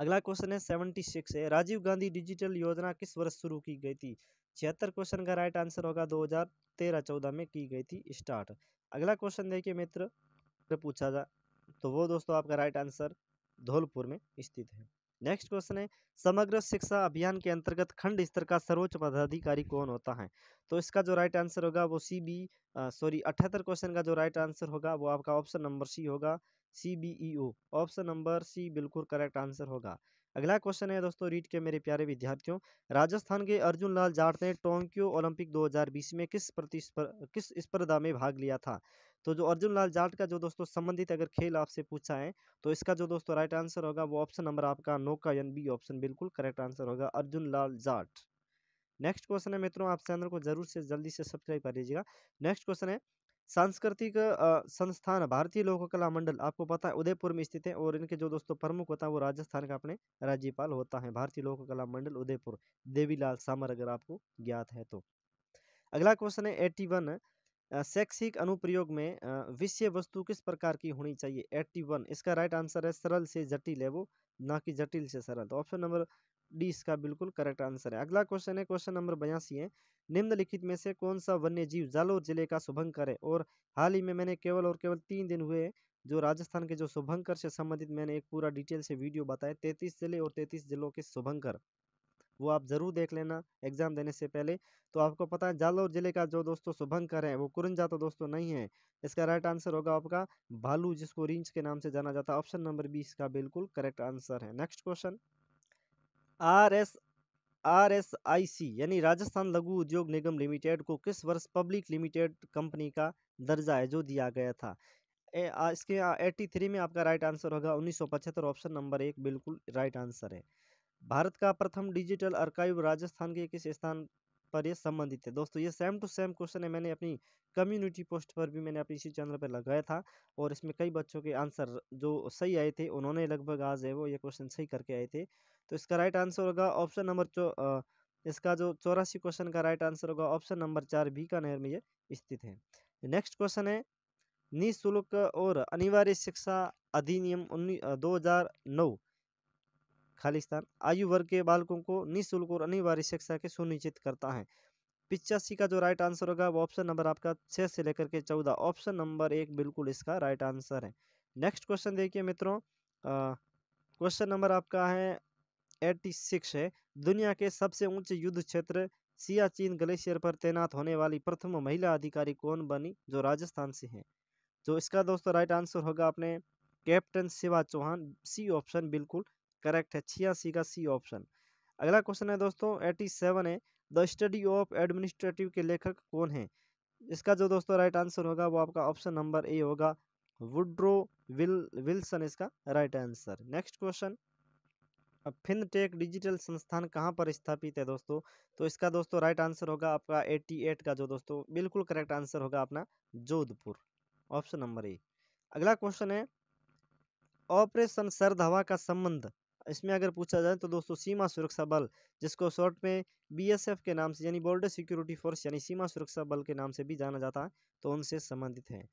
अगला क्वेश्चन है, सेवेंटी सिक्स है। राजीव गांधी डिजिटल योजना किस वर्ष शुरू की गई थी? छिहत्तर क्वेश्चन का राइट आंसर होगा दो हज़ार तेरह चौदह में की गई थी स्टार्ट। अगला क्वेश्चन देखिए मित्र, पूछा जा तो वो दोस्तों आपका राइट आंसर धौलपुर में स्थित है। नेक्स्ट क्वेश्चन है, समग्र शिक्षा अभियान के अंतर्गत खंड स्तर का सर्वोच्च पदाधिकारी कौन होता है? तो इसका जो राइट आंसर होगा वो सी बी सॉरी अठहत्तर क्वेश्चन का जो राइट आंसर होगा वो आपका ऑप्शन नंबर सी होगा C B E O option number C बिल्कुल करेक्ट आंसर होगा। अगला क्वेश्चन है दोस्तों रीट के मेरे प्यारे विद्यार्थियों, राजस्थान के अर्जुन लाल जाट ने टोक्यो ओलंपिक 2020 में किस प्रतिस्पर्धा किस स्पर्धा में भाग लिया था? तो जो अर्जुन लाल जाट का जो दोस्तों संबंधित अगर खेल आपसे पूछा है तो इसका जो दोस्तों राइट आंसर होगा, वो ऑप्शन नंबर आपका नौका यानी बी ऑप्शन बिल्कुल करेक्ट आंसर होगा, अर्जुन लाल जाट। नेक्स्ट क्वेश्चन है मित्रों, आप चैनल को ज़रूर से जल्दी से सब्सक्राइब कर लीजिएगा। नेक्स्ट क्वेश्चन है, सांस्कृतिक संस्थान, भारतीय लोक कला मंडल, आपको पता है उदयपुर में स्थित है और इनके जो दोस्तों प्रमुख होता है वो राजस्थान का अपने राज्यपाल होता है, भारतीय लोक कला मंडल उदयपुर, देवीलाल सामर अगर आपको ज्ञात है तो। अगला क्वेश्चन है एट्टी वन शैक्षिक अनुप्रयोग में विषय वस्तु किस प्रकार की होनी चाहिए? एट्टी वन इसका राइट आंसर है सरल से जटिल है वो, ना कि जटिल से सरल। तो ऑप्शन नंबर डी इसका बिल्कुल करेक्ट आंसर है। अगला क्वेश्चन है क्वेश्चन नंबर बयासी है। निम्नलिखित में से कौन सा वन्य जीव जालोर ज़िले का शुभंकर है? और हाल ही में मैंने केवल और केवल तीन दिन हुए जो राजस्थान के जो शुभंकर से संबंधित मैंने एक पूरा डिटेल से वीडियो बताया, तैतीस ज़िले और तैतीस जिलों के शुभंकर। वो आप ज़रूर देख लेना एग्ज़ाम देने से पहले। तो आपको पता है जालौर ज़िले का जो दोस्तों शुभंकर है वो कुरंजा तो दोस्तों नहीं है। इसका राइट आंसर होगा आपका भालू जिसको रिंच के नाम से जाना जाता है। ऑप्शन नंबर बी इसका बिल्कुल करेक्ट आंसर है। Next question. R S R S I C यानी राजस्थान लघु उद्योग निगम लिमिटेड को किस वर्ष पब्लिक लिमिटेड कंपनी का दर्जा है जो दिया गया था? ए, आ, इसके एट्टी थ्री में आपका राइट आंसर होगा उन्नीस सौ पचहत्तर। ऑप्शन नंबर एक बिल्कुल राइट आंसर है। भारत का प्रथम डिजिटल अर्काइव राजस्थान के किस स्थान पर ये संबंधित है? दोस्तों ये सेम टू सेम क्वेश्चन है। मैंने अपनी कम्युनिटी पोस्ट पर भी मैंने अपने इसी चैनल पर लगाया था और इसमें कई बच्चों के आंसर जो सही आए थे, उन्होंने लगभग आज है वो ये क्वेश्चन सही करके आए थे। तो इसका राइट आंसर होगा ऑप्शन नंबर चो इसका जो चौरासी क्वेश्चन का राइट आंसर होगा ऑप्शन नंबर चार बीकानेर में ये स्थित है। नेक्स्ट क्वेश्चन है, निःशुल्क और अनिवार्य शिक्षा अधिनियम उन्नीस दो हज़ार नौ खालिस्तान आयु वर्ग के बालकों को निःशुल्क और अनिवार्य शिक्षा के सुनिश्चित करता है। पिचासी का जो राइट आंसर होगा, वो ऑप्शन नंबर आपका छः से लेकर के चौदह। ऑप्शन नंबर एक बिल्कुल इसका राइट आंसर है। नेक्स्ट क्वेश्चन देखिए मित्रों क्वेश्चन नंबर आपका है एट्टी सिक्स है। दुनिया के सबसे ऊँचे युद्ध क्षेत्र सियाचिन ग्लेशियर पर तैनात होने वाली प्रथम महिला अधिकारी कौन बनी, जो राजस्थान से है? तो इसका दोस्तों राइट आंसर होगा अपने captain Shiva Chauhan C option बिल्कुल करेक्ट है, छियासी का सी ऑप्शन। अगला क्वेश्चन है दोस्तों, एटी सेवन है, द स्टडी ऑफ़ एडमिनिस्ट्रेटिव के लेखक कौन है? इसका जो दोस्तों राइट आंसर होगा, वो आपका ऑप्शन नंबर ए होगा, वुड्रो विल, विल्सन इसका राइट आंसर। नेक्स्ट क्वेश्चन, अब फिनटेक डिजिटल संस्थान कहाँ पर स्थापित है दोस्तों? तो इसका दोस्तों राइट आंसर होगा आपका 88 का जो दोस्तों, बिल्कुल करेक्ट आंसर होगा अपना जोधपुर, ऑप्शन नंबर ए। अगला क्वेश्चन है, ऑपरेशन सर्द हवा का संबंध इसमें अगर पूछा जाए तो दोस्तों सीमा सुरक्षा बल, जिसको शॉर्ट में बीएसएफ के नाम से, यानी बॉर्डर सिक्योरिटी फोर्स यानी सीमा सुरक्षा बल के नाम से भी जाना जाता है तो उनसे संबंधित है।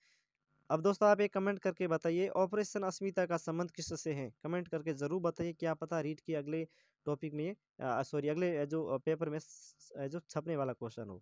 अब दोस्तों आप एक कमेंट करके बताइए ऑपरेशन अस्मिता का संबंध किससे है? कमेंट करके ज़रूर बताइए, क्या पता रीड की अगले टॉपिक में सॉरी अगले जो पेपर में जो छपने वाला क्वेश्चन हो।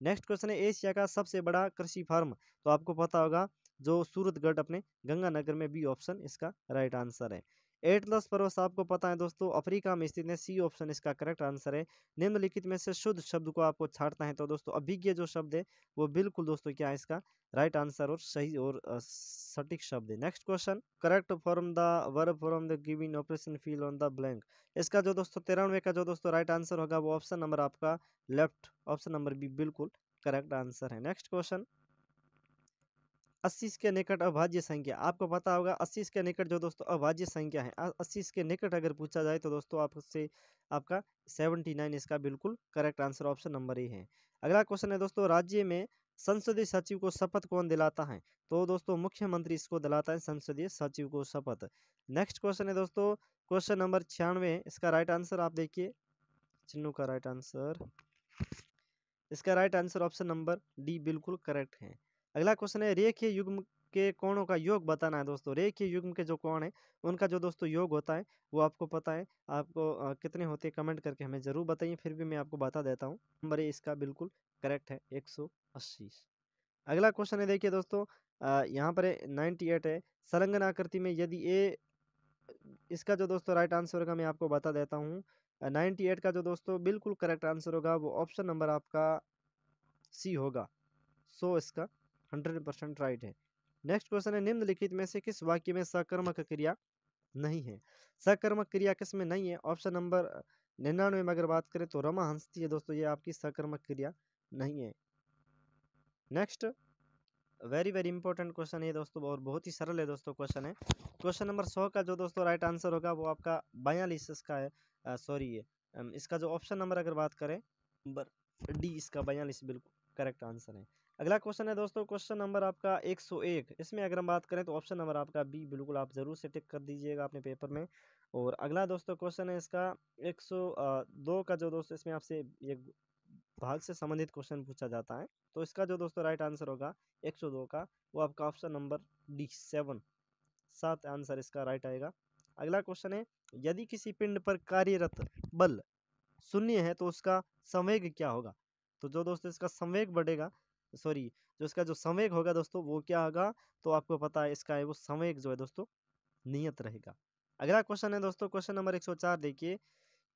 नेक्स्ट क्वेश्चन है एशिया का सबसे बड़ा कृषि फार्म तो आपको पता होगा, जो सूरतगढ़ अपने गंगानगर में बी ऑप्शन इसका राइट आंसर है। एटलस पर्वत आपको पता है दोस्तों, अफ्रीका में स्थित है सी ऑप्शन इसका करेक्ट आंसर है। निम्नलिखित में से शुद्ध शब्द को आपको छाड़ता है तो दोस्तों, अभिज्ञ जो शब्द है, वो बिल्कुल दोस्तों क्या है इसका? राइट आंसर और सही और सटीक शब्द है। Next question correct form the verb form the giving operation fill on the blank इसका जो दोस्तों, तिरानवे का जो दोस्तों राइट आंसर होगा, वो ऑप्शन नंबर आपका लेफ़्ट ऑप्शन नंबर बी बिल्कुल करेक्ट आंसर है। नेक्स्ट क्वेश्चन अस्सी के निकट अभाज्य संख्या। आपको पता होगा अस्सी के निकट जो दोस्तों अभाज्य संख्या है अस्सी के निकट अगर पूछा जाए तो दोस्तों आपसे आपका सेवेंटी नाइन इसका बिल्कुल correct answer option number A है। अगला क्वेश्चन है दोस्तों, राज्य में संसदीय सचिव को शपथ कौन दिलाता है? तो दोस्तों मुख्यमंत्री इसको दिलाता है संसदीय सचिव को शपथ। नेक्स्ट क्वेश्चन है दोस्तों, क्वेश्चन नंबर छियानवे, इसका राइट आंसर आप देखिए। चिन्नू का राइट आंसर, इसका right answer option number D बिल्कुल करेक्ट है। अगला क्वेश्चन है रेखीय युग्म के कोणों का योग बताना है दोस्तों। रेखीय युग्म के जो कोण है उनका जो दोस्तों योग होता है वो आपको पता है। आपको आ, कितने होते हैं कमेंट करके हमें ज़रूर बताइए फिर भी मैं आपको बता देता हूँ। नंबर इसका बिल्कुल करेक्ट है एक सौ अस्सी। अगला क्वेश्चन है देखिए दोस्तों यहाँ पर नाइन्टी एट है। संलग्न आकृति में यदि ए इसका जो दोस्तों राइट आंसर होगा मैं आपको बता देता हूँ। नाइन्टी एट का जो दोस्तों बिल्कुल करेक्ट आंसर होगा वो ऑप्शन नंबर आपका सी होगा। सो इसका हंड्रेड परसेंट राइट है। नेक्स्ट क्वेश्चन है, निम्नलिखित में से किस वाक्य में सकर्मक क्रिया नहीं है? सकर्मक क्रिया किसमें नहीं है? ऑप्शन नंबर निन्यानवे में अगर बात करें तो रमा हंसती है दोस्तों, ये आपकी सकर्मक क्रिया नहीं है। Next very very important question है दोस्तों, और बहुत ही सरल है दोस्तों क्वेश्चन है। क्वेश्चन नंबर सौ का जो दोस्तों राइट आंसर होगा, वो आपका बयालीस इसका है सॉरी इसका जो ऑप्शन नंबर अगर बात करें नंबर डी इसका बयालीस, बिल्कुल करेक्ट आंसर है। अगला क्वेश्चन है दोस्तों, क्वेश्चन नंबर आपका 101 इसमें अगर हम बात करें तो ऑप्शन नंबर आपका बी, बिल्कुल आप ज़रूर से टिक कर दीजिएगा अपने पेपर में। और अगला दोस्तों क्वेश्चन है इसका 102 का जो दोस्तों इसमें आपसे एक भाग से संबंधित क्वेश्चन पूछा जाता है। तो इसका जो दोस्तों राइट आंसर होगा 102 का, वो आपका ऑप्शन नंबर डी, सेवन। सात आंसर इसका राइट आएगा। अगला क्वेश्चन है, यदि किसी पिंड पर कार्यरत बल शून्य है तो उसका संवेग क्या होगा? तो जो दोस्तों इसका संवेग बढ़ेगा सॉरी, जो इसका जो संवेग होगा दोस्तों, वो क्या होगा? तो आपको पता है इसका है वो संवेग जो है दोस्तों, नियत रहेगा। अगला क्वेश्चन है दोस्तों, क्वेश्चन नंबर 104 देखिए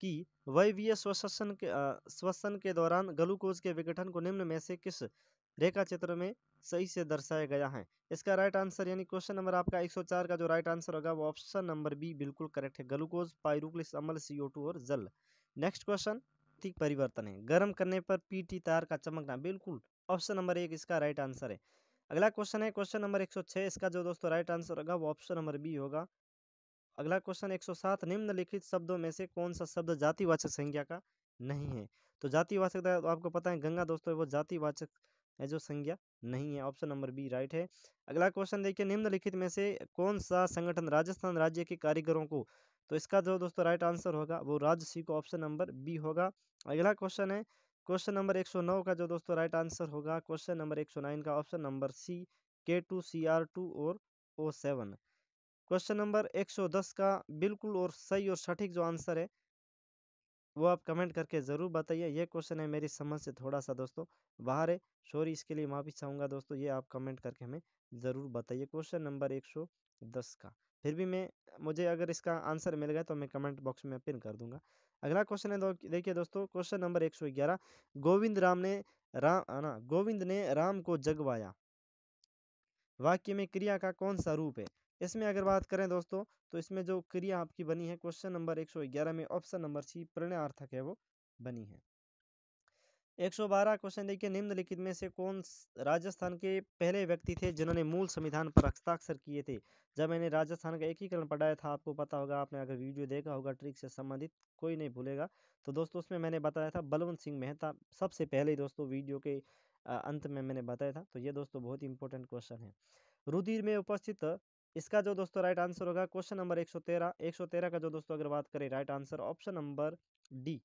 कि वैवीय श्वसन के श्वसन के दौरान ग्लूकोज के विघटन को निम्न में से किस रेखा चित्र में सही से दर्शाया गया है? इसका राइट आंसर यानी क्वेश्चन नंबर आपका 104 का जो राइट आंसर होगा, वो ऑप्शन नंबर बी बिल्कुल करेक्ट है। ग्लूकोज पायरुक्लिस अम्ल सीओ टू और जल। नेक्स्ट क्वेश्चन परिवर्तन है। गर्म करने पर पीटी तार का चमकना, बिल्कुल ऑप्शन नंबर एक इसका राइट आंसर है। अगला क्वेश्चन है, क्वेश्चन नंबर 106 इसका जो दोस्तों राइट आंसर होगा वो ऑप्शन नंबर बी होगा। अगला क्वेश्चन 107 निम्नलिखित शब्दों में से कौन सा शब्द जातिवाचक संज्ञा का नहीं है? तो जातिवाचक तो आपको पता है, गंगा दोस्तों वो जातिवाचक है जो संज्ञा नहीं है, ऑप्शन नंबर बी राइट है। अगला क्वेश्चन देखिए, निम्नलिखित में से कौन सा संगठन राजस्थान राज्य के कारीगरों को तो इसका जो दोस्तों राइट आंसर होगा वो राजसी को ऑप्शन नंबर बी होगा। अगला क्वेश्चन है क्वेश्चन नंबर 109 का जो दोस्तों राइट आंसर होगा, क्वेश्चन नंबर 109 का ऑप्शन नंबर सी, के टू, सी आर टू और ओ सेवन। क्वेश्चन नंबर 110 का बिल्कुल और सही और सटीक जो आंसर है, वो आप कमेंट करके ज़रूर बताइए। ये क्वेश्चन है मेरी समझ से थोड़ा सा दोस्तों बाहर है, सॉरी इसके लिए माफ़ी चाहूँगा दोस्तों, ये आप कमेंट करके हमें ज़रूर बताइए। क्वेश्चन नंबर 110 का, फिर भी मैं, मुझे अगर इसका आंसर मिल गया तो मैं कमेंट बॉक्स में पिन कर दूँगा। अगला क्वेश्चन है देखिए दोस्तों, क्वेश्चन नंबर 111 गोविंद राम ने राम ना, गोविंद ने राम को जगवाया। वाक्य में क्रिया का कौन सा रूप है? इसमें अगर बात करें दोस्तों तो इसमें जो क्रिया आपकी बनी है, क्वेश्चन नंबर 111 में ऑप्शन नंबर सी प्रणयार्थक है वो, बनी है। 112 क्वेश्चन देखिए, निम्नलिखित में से कौन राजस्थान के पहले व्यक्ति थे जिन्होंने मूल संविधान पर हस्ताक्षर किए थे? जब मैंने राजस्थान का एकीकरण पढ़ाया था आपको पता होगा, आपने अगर वीडियो देखा होगा, ट्रिक से संबंधित, कोई नहीं भूलेगा। तो दोस्तों, उसमें मैंने बताया था, बलवंत सिंह मेहता सबसे पहले दोस्तों वीडियो के अंत में मैंने बताया था। तो ये दोस्तों बहुत इंपॉर्टेंट क्वेश्चन है। रुधिर में उपस्थित, इसका जो दोस्तों राइट आंसर होगा, क्वेश्चन नंबर 113 113 का जो दोस्तों अगर बात करें, right answer option number D.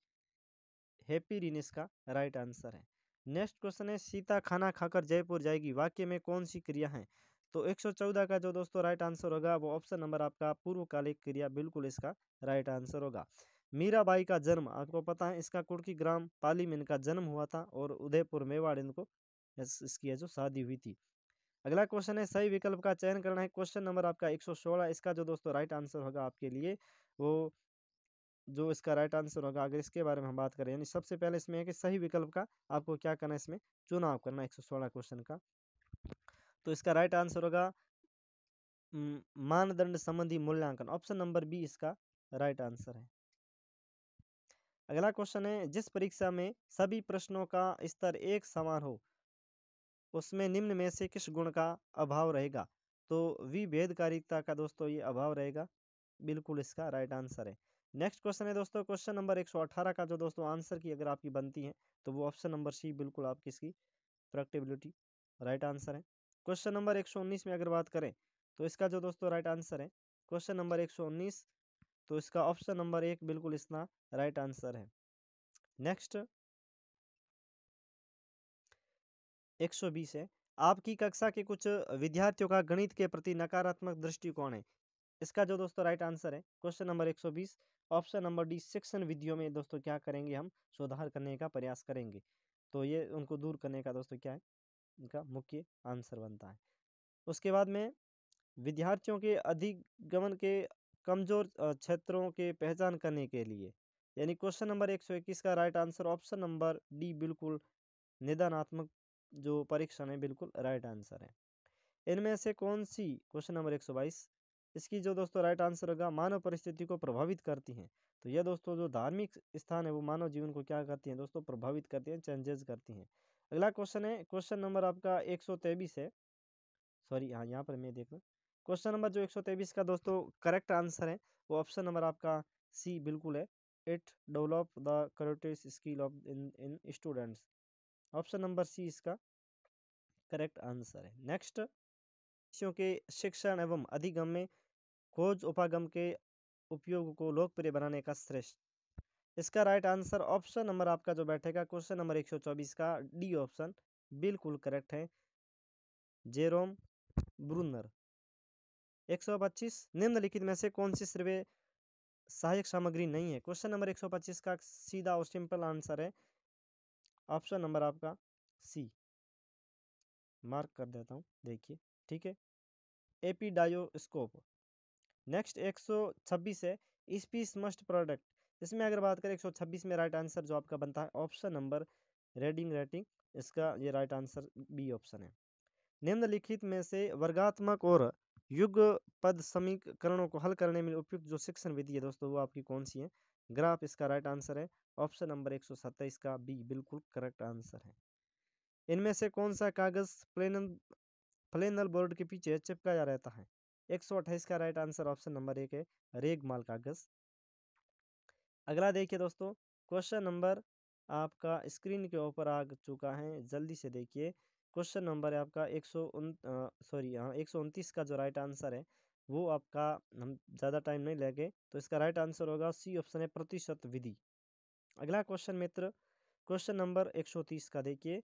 Happy रिनिस का राइट आंसर है। नेक्स्ट क्वेश्चन है, सीता खाना खाकर जयपुर जाएगी। वाक्य में कौन सी क्रिया है? तो 114 का जो दोस्तों राइट आंसर होगा, वो ऑप्शन नंबर आपका पूर्वकालिक क्रिया, बिल्कुल इसका राइट आंसर होगा। मीराबाई का जन्म, आपको पता है, इसका कुड़की ग्राम पाली में इनका जन्म हुआ था और उदयपुर मेवाड़ इनको इसकी जो शादी हुई थी। अगला क्वेश्चन है, सही विकल्प का चयन करना है। क्वेश्चन नंबर आपका 116 इसका जो दोस्तों राइट आंसर होगा आपके लिए, वो जो इसका राइट आंसर होगा, अगर इसके बारे में हम बात करें, यानी सबसे पहले इसमें है कि सही विकल्प का आपको क्या करना है इसमें? चुनाव करना है एक क्वेश्चन का। तो इसका राइट आंसर होगा मानदंड संबंधी मूल्यांकन। ऑप्शन नंबर बी इसका राइट आंसर है। अगला क्वेश्चन है, जिस परीक्षा में सभी प्रश्नों का स्तर एक समान हो, उसमें निम्न में से किस गुण का अभाव रहेगा? तो विभेदकारिता का दोस्तों ये अभाव रहेगा। बिल्कुल इसका राइट आंसर है। नेक्स्ट क्वेश्चन है दोस्तों, क्वेश्चन नंबर 118 का जो दोस्तों आंसर की अगर आपकी बनती है तो वो ऑप्शन नंबर सी बिल्कुल आपकी इसकी प्रैक्टिबिलिटी राइट आंसर है। क्वेश्चन नंबर 119 में अगर बात करें तो इसका जो दोस्तों राइट आंसर है, क्वेश्चन नंबर 119 तो इसका ऑप्शन नंबर एक बिल्कुल इसका राइट आंसर है। नेक्स्ट 120 है, आपकी कक्षा के कुछ विद्यार्थियों का गणित के प्रति नकारात्मक दृष्टिकोण है इसका जो दोस्तों राइट आंसर है, question number 120 option number D शिक्षण विधियों में दोस्तों क्या करेंगे हम? सुधार करने का प्रयास करेंगे। तो ये उनको दूर करने का दोस्तों क्या है? इनका मुख्य आंसर बनता है। उसके बाद में, विद्यार्थियों के अधिगमन के कमज़ोर क्षेत्रों के पहचान करने के लिए, यानी क्वेश्चन नंबर 121 का right answer, option number D, बिल्कुल निदानात्मक जो परीक्षण है, बिल्कुल राइट आंसर है। इनमें से कौन सी, क्वेश्चन नंबर 122 इसकी जो दोस्तों राइट आंसर होगा, मानव परिस्थिति को प्रभावित करती हैं। तो यह दोस्तों जो धार्मिक स्थान है, वो मानव जीवन को क्या करती हैं दोस्तों? प्रभावित करती हैं चेंजेस करती हैं। अगला क्वेश्चन है क्वेश्चन नंबर आपका एक है। सॉरी हाँ यहाँ पर मैं देख लूँ क्वेश्चन नंबर जो एक का दोस्तों करेक्ट आंसर है, वो ऑप्शन नंबर आपका सी बिल्कुल है। It develop the corrective skill of in in students option number C इसका करेक्ट आंसर है। नेक्स्ट के शिक्षण एवं अधिगम में खोज उपागम के उपयोग को लोकप्रिय बनाने का श्रेष्ठ। इसका राइट आंसर ऑप्शन नंबर आपका जो बैठेगा क्वेश्चन नंबर 124 का डी ऑप्शन बिल्कुल करेक्ट है। जेरोम ब्रूनर 125 निम्नलिखित में से कौन सी श्रेय सहायक सामग्री नहीं है? क्वेश्चन नंबर 125 का सीधा और सिंपल आंसर है। ऑप्शन नंबर आपका सी मार्क कर देता हूँ, देखिए, ठीक है? एपीडायोस्कोप। नेक्स्ट 126 है स्पीस मस्ट प्रोडक्ट। इसमें अगर बात करें एक सौ छब्बीस में राइट आंसर जो आपका बनता है, ऑप्शन नंबर रेडिंग रेटिंग इसका ये राइट आंसर बी ऑप्शन है। निम्नलिखित में से वर्गात्मक और युग पद समीकरणों को हल करने में उपयुक्त जो शिक्षण विधि है दोस्तों, वो आपकी कौन सी है? ग्राफ, इसका राइट आंसर है। ऑप्शन नंबर एक सौ सत्ताईस का बी बिल्कुल करेक्ट आंसर है। इनमें से कौन सा कागज़ प्लेनल प्लेनल बोर्ड के पीछे चिपकाया रहता है? एक सौ अट्ठाईस का राइट आंसर ऑप्शन नंबर एक है, रेग माल कागज़ अगला देखिए दोस्तों, क्वेश्चन नंबर आपका स्क्रीन के ऊपर आ चुका है, जल्दी से देखिए। क्वेश्चन नंबर है आपका एक सौ सॉरी हाँ एक सौ उनतीस का जो राइट आंसर है, वो आपका हम ज़्यादा टाइम नहीं लेंगे तो इसका राइट आंसर होगा सी ऑप्शन है प्रतिशत विधि। अगला क्वेश्चन मित्र, क्वेश्चन नंबर एक सौ तीस का देखिए।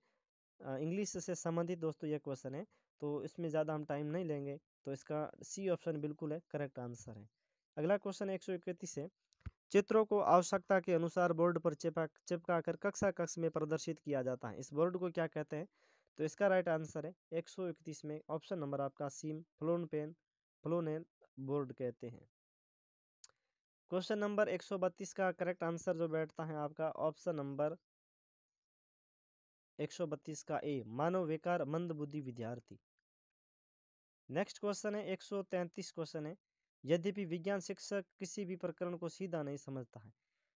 इंग्लिश से संबंधित दोस्तों ये क्वेश्चन है तो इसमें ज़्यादा हम टाइम नहीं लेंगे। तो इसका सी ऑप्शन बिल्कुल है, करेक्ट आंसर है। अगला क्वेश्चन एक सौ इकतीस है चित्रों को आवश्यकता के अनुसार बोर्ड पर चिपका चिपका कर कक्षा कक्ष में प्रदर्शित किया जाता है। इस बोर्ड को क्या कहते हैं? तो इसका राइट आंसर है एक सौ इकतीस में। ऑप्शन नंबर आपका सीम, फ्लोन पेन, फ्लोनेल बोर्ड कहते हैं। क्वेश्चन नंबर एक सौ बत्तीस का करेक्ट आंसर जो बैठता है आपका, ऑप्शन नंबर एक सौ बत्तीस का ए, मानव विकार मंद बुद्धि विद्यार्थी। नेक्स्ट क्वेश्चन है, एक सौ तैंतीस क्वेश्चन है। यद्यपि विज्ञान शिक्षक किसी भी प्रकरण को सीधा नहीं समझता है।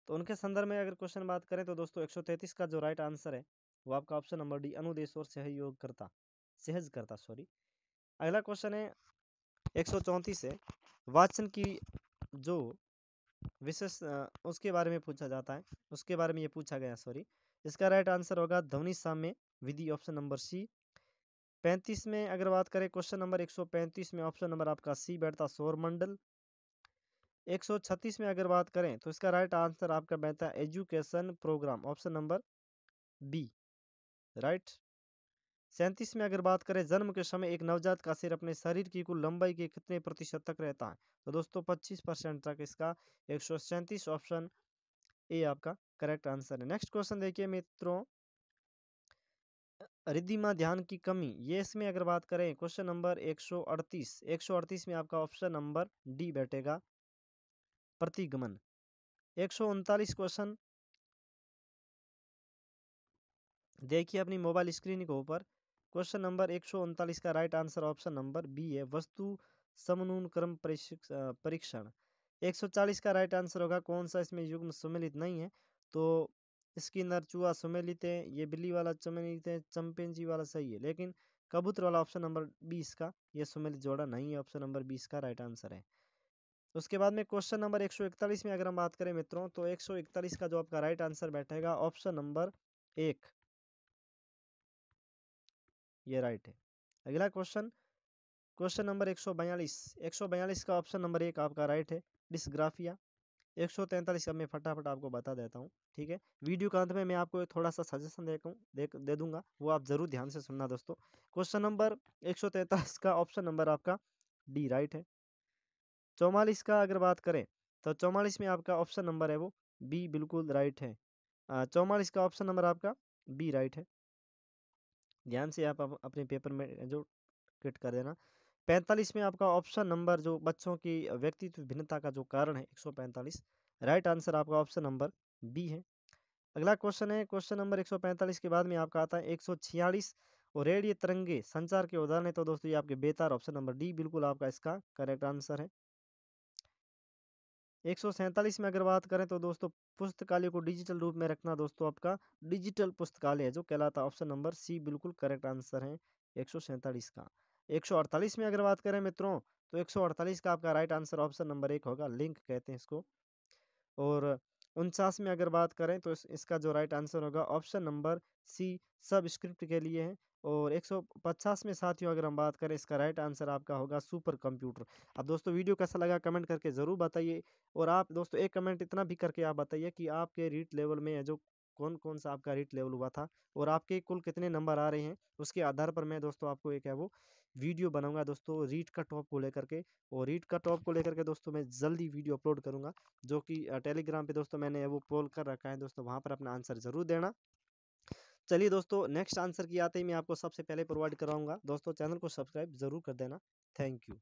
तो उनके संदर्भ में अगर क्वेश्चन बात करें तो दोस्तों, एक का जो राइट आंसर है, वो आपका ऑप्शन नंबर डी, अनुदेश और सहयोग करता सहज करता सॉरी। अगला क्वेश्चन है, एक है। वाचन की जो विशेष उसके बारे में पूछा जाता है, उसके बारे में ये पूछा गया, सॉरी। इसका राइट आंसर होगा ध्वनि साम्य विधि, ऑप्शन नंबर सी पैंतीस में अगर बात करें क्वेश्चन नंबर एक सौ पैंतीस में ऑप्शन नंबर आपका सी बैठता सौर मंडल। एक सौ छत्तीस में अगर बात करें तो इसका राइट आंसर आपका बैठता है education program, option number B. Right? सैंतीस में अगर बात करें जन्म के समय एक नवजात का सिर अपने शरीर की कुल लंबाई के कितने प्रतिशत तक रहता है? तो दोस्तों पच्चीस परसेंट तक इसका एक सौ सैंतीस ऑप्शन ए आपका करेक्ट आंसर है। नेक्स्ट क्वेश्चन देखिए मित्रों। रिद्धिमा ध्यान की कमी, ये इसमें अगर बात करें, क्वेश्चन नंबर एक सौ अड़तीस, एक सौ अड़तीस में आपका ऑप्शन नंबर डी बैठेगा। प्रतिगमन, एक सौ उनतालीस क्वेश्चन। देखिए अपनी मोबाइल स्क्रीन के ऊपर, क्वेश्चन नंबर एक सौ उनतालीस का right answer option number B है, वस्तु समनून क्रम परीक्षण। एक सौ चालीस का राइट आंसर होगा, कौन सा इसमें युग्म सम्मिलित नहीं है तो इसकी अंदर चूहा सुमेलित है ये बिल्ली वाला चमेलित है चंपेंजी वाला सही है। लेकिन कबूतर वाला ऑप्शन नंबर बीस का, ये सुमेलित जोड़ा नहीं है, ऑप्शन नंबर बीस का राइट आंसर है। उसके बाद में क्वेश्चन नंबर एक सौ इकतालीस में अगर हम बात करें मित्रों तो एक सौ इकतालीस का जो आपका राइट आंसर बैठेगा, ऑप्शन नंबर एक। ये राइट है। अगला क्वेश्चन क्वेश्चन नंबर एक सौ बयालीस। एक सौ बयालीस का ऑप्शन नंबर एक आपका राइट है, डिस्ग्राफिया। एक सौ तैंतालीस का मैं फटाफट आपको बता देता हूँ ठीक है? वीडियो के अंत में मैं आपको थोड़ा सा सजेशन दे दे, दे दूँगा वो आप ज़रूर ध्यान से सुनना दोस्तों। क्वेश्चन नंबर एक सौ तैंतालीस का ऑप्शन नंबर आपका डी राइट है? चौवालीस का अगर बात करें तो चौवालीस में आपका ऑप्शन नंबर है वो बी बिल्कुल राइट है। चौवालीस का ऑप्शन नंबर आपका बी राइट है। ध्यान से आप अपने पेपर में जो किट कर देना। पैंतालीस में आपका ऑप्शन नंबर जो बच्चों की व्यक्तित्व भिन्नता का जो कारण है 145 राइट आंसर आपका ऑप्शन नंबर बी है। अगला क्वेश्चन है, क्वेश्चन नंबर 145 के बाद में आपका आता है एक और रेडियो तरंगे संचार के उदाहरण है तो दोस्तों ये आपके बेतार ऑप्शन नंबर डी, बिल्कुल आपका इसका करेक्ट आंसर है। एक में अगर बात करें तो दोस्तों पुस्तकालय को डिजिटल रूप में रखना दोस्तों आपका डिजिटल पुस्तकालय है, जो कहलाता है ऑप्शन नंबर सी, बिल्कुल करेक्ट आंसर है, एक का। 148 में अगर बात करें मित्रों तो 148 का आपका राइट आंसर ऑप्शन नंबर एक होगा लिंक कहते हैं इसको। और उनचास में अगर बात करें तो इस, इसका जो राइट आंसर होगा ऑप्शन नंबर सी सब स्क्रिप्ट के लिए है। और 150 में साथियों अगर हम बात करें इसका राइट आंसर आपका होगा सुपर कंप्यूटर अब दोस्तों वीडियो कैसा लगा कमेंट करके ज़रूर बताइए। और आप दोस्तों एक कमेंट इतना भी करके आप बताइए कि आपके रीट लेवल में जो कौन कौन सा आपका रीट लेवल हुआ था। और आपके कुल कितने नंबर आ रहे हैं उसके आधार पर मैं दोस्तों आपको एक है वो वीडियो बनाऊँगा दोस्तों, रीट का टॉप को लेकर के और रीट का टॉप को लेकर के दोस्तों, मैं जल्दी वीडियो अपलोड करूँगा, जो कि टेलीग्राम पे दोस्तों मैंने वो पोल कर रखा है दोस्तों, वहाँ पर अपना आंसर ज़रूर देना। चलिए दोस्तों, नेक्स्ट आंसर की आते ही, मैं आपको सबसे पहले प्रोवाइड कराऊँगा। दोस्तों, चैनल को सब्सक्राइब ज़रूर कर देना। Thank you.